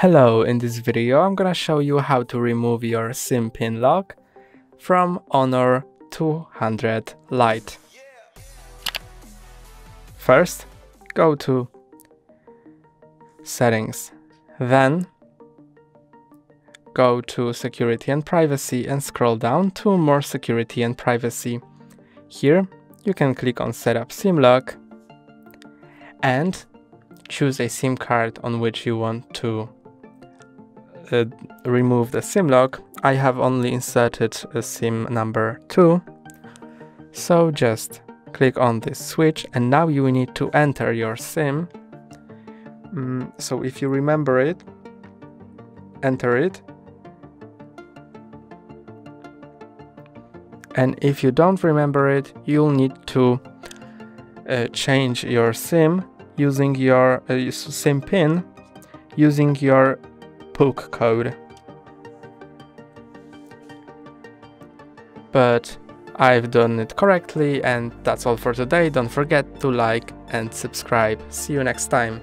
Hello, in this video I'm gonna show you how to remove your SIM pin lock from Honor 200 Lite. First, go to Settings, then go to Security and Privacy and scroll down to More Security and Privacy. Here you can click on Setup SIM lock and choose a SIM card on which you want to uh, remove the SIM lock, I have only inserted a SIM number 2. So just click on this switch and now you need to enter your SIM. Mm, so if you remember it, enter it. And if you don't remember it, you'll need to uh, change your SIM using your uh, SIM pin using your PUK code. But I've done it correctly and that's all for today. Don't forget to like and subscribe. See you next time.